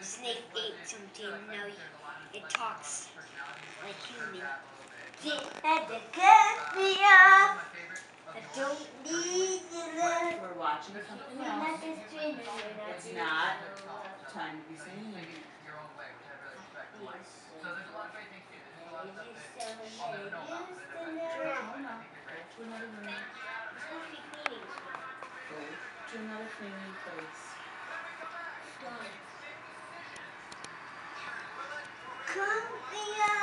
Snake ate something. Now it talks like human. Get at the. I don't need. We're watching something else. just strangers. We're not It's not time to be singing. Another cleaning place. Come here.